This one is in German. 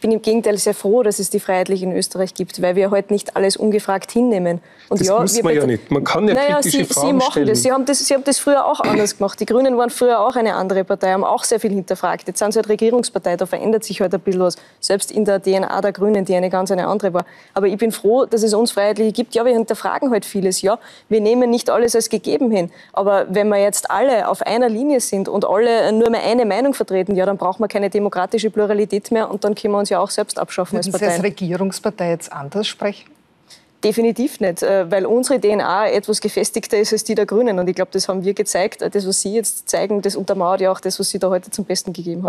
bin im Gegenteil sehr froh, dass es die Freiheitliche in Österreich gibt, weil wir heute halt nicht alles ungefragt hinnehmen. Und das ja, muss man ja nicht. Man kann ja naja, kritische Sie, Fragen Sie machen stellen. das. Sie haben das. Sie haben das früher auch anders gemacht. Die Grünen waren früher auch eine andere Partei, haben auch sehr viel hinterfragt. Jetzt sind sie halt Regierungspartei, da verändert sich halt ein bisschen was. Selbst in der DNA der Grünen, die eine ganz eine andere war. Aber ich bin froh, dass es uns Freiheitliche gibt. Ja, wir hinterfragen halt vieles. Ja, wir nehmen nicht alles als gegeben hin. Aber wenn wir jetzt alle auf einer Linie sind und alle nur mehr eine Meinung vertreten, ja, dann brauchen wir keine demokratische Pluralität mehr und dann können wir uns ja auch selbst abschaffen Würden als Partei. Sie als Regierungspartei jetzt anders sprechen? Definitiv nicht, äh, weil unsere DNA etwas gefestigter ist als die der Grünen. Und ich glaube, das haben wir gezeigt. Das, was Sie jetzt zeigen, das untermauert ja auch das, was Sie da heute zum Besten gegeben haben.